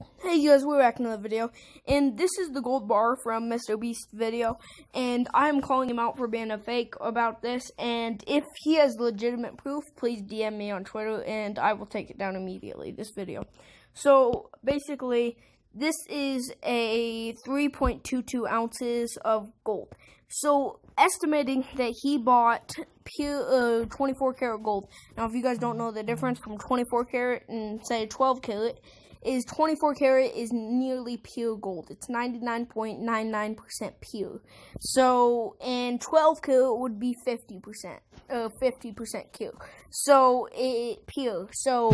Hey guys, we're back in another video, and this is the gold bar from Mr. Beast video, and I'm calling him out for being a fake about this, and if he has legitimate proof, please DM me on Twitter, and I will take it down immediately, this video. So, basically, this is a 3.22 ounces of gold. So, estimating that he bought pure uh, 24 karat gold. Now, if you guys don't know the difference from 24 karat and, say, 12 karat, is 24 karat is nearly pure gold. It's 99.99% pure. So, and 12 karat would be 50%, uh, 50% pure. So, it pure. So,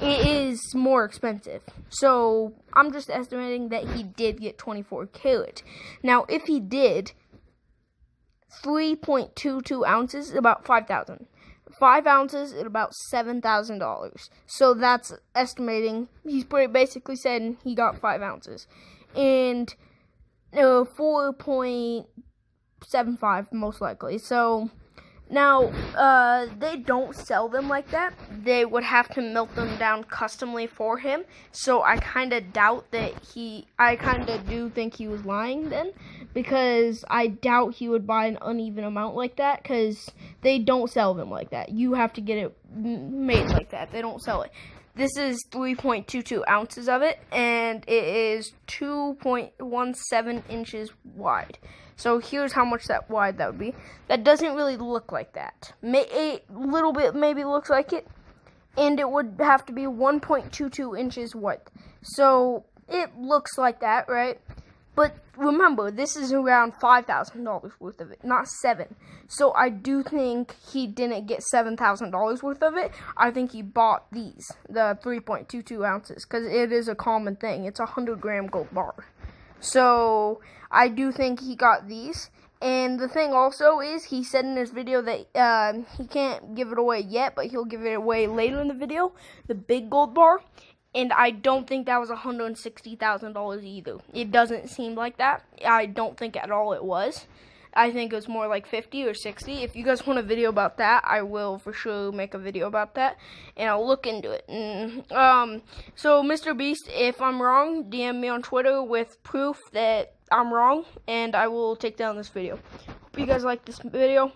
it is more expensive. So, I'm just estimating that he did get 24 karat. Now, if he did, 3.22 ounces is about 5,000 five ounces at about seven thousand dollars. So that's estimating. He's pretty basically said he got five ounces, and uh, four point seven five most likely. So now, uh, they don't sell them like that. They would have to melt them down customly for him. So I kind of doubt that he. I kind of do think he was lying then, because I doubt he would buy an uneven amount like that. Because they don't sell them like that. You have to get it made like that. They don't sell it. This is 3.22 ounces of it, and it is 2.17 inches wide. So here's how much that wide that would be. That doesn't really look like that. A little bit maybe looks like it. And it would have to be 1.22 inches width. So it looks like that, right? But remember, this is around $5,000 worth of it, not 7 So I do think he didn't get $7,000 worth of it. I think he bought these, the 3.22 ounces, because it is a common thing. It's a 100 gram gold bar. So I do think he got these. And the thing also is, he said in his video that uh, he can't give it away yet, but he'll give it away later in the video, the big gold bar. And I don't think that was $160,000 either. It doesn't seem like that. I don't think at all it was. I think it was more like 50 or 60. If you guys want a video about that, I will for sure make a video about that, and I'll look into it. And, um, so, Mr. Beast, if I'm wrong, DM me on Twitter with proof that I'm wrong, and I will take down this video. Hope you guys like this video.